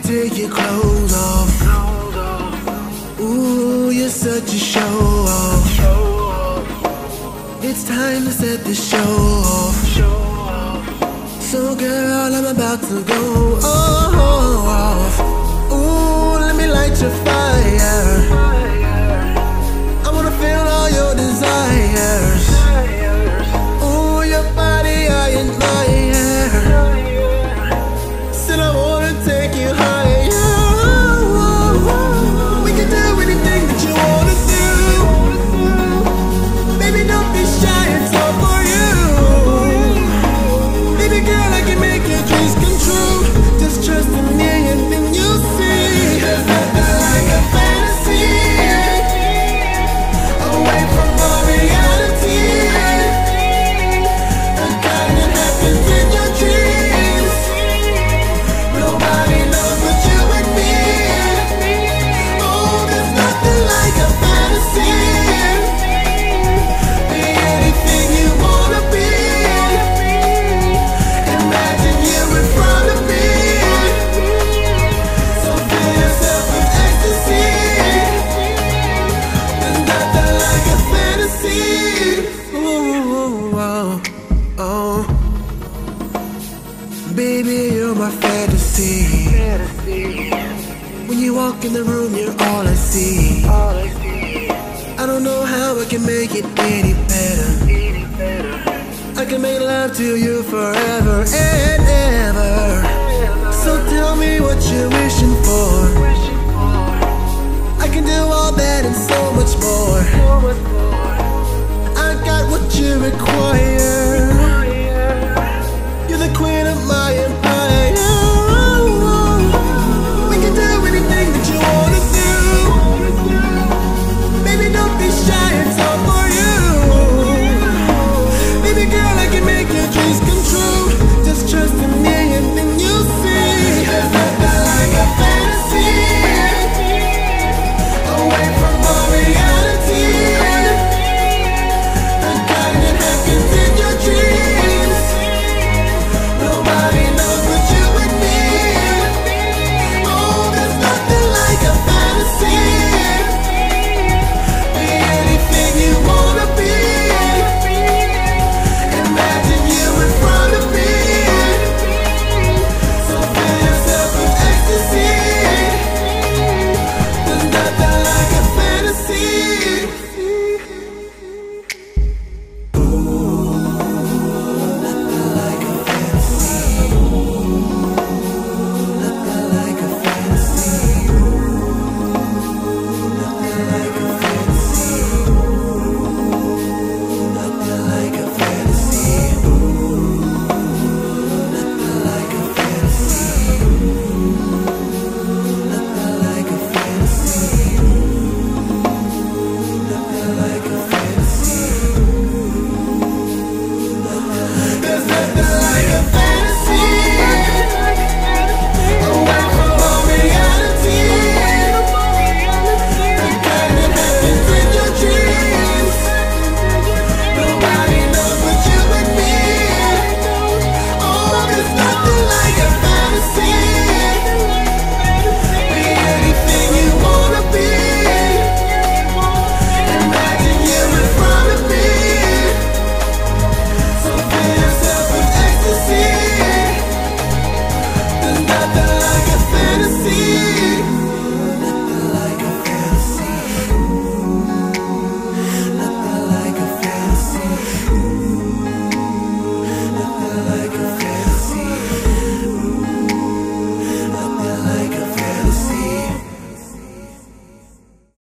take your clothes off. Ooh, you're such a show off. It's time to set the show off. So, girl, I'm about to go off. Fantasy. When you walk in the room, you're all I see. I don't know how I can make it any better. I can make love to you forever and ever. So tell me what you're wishing for. I can do all that and so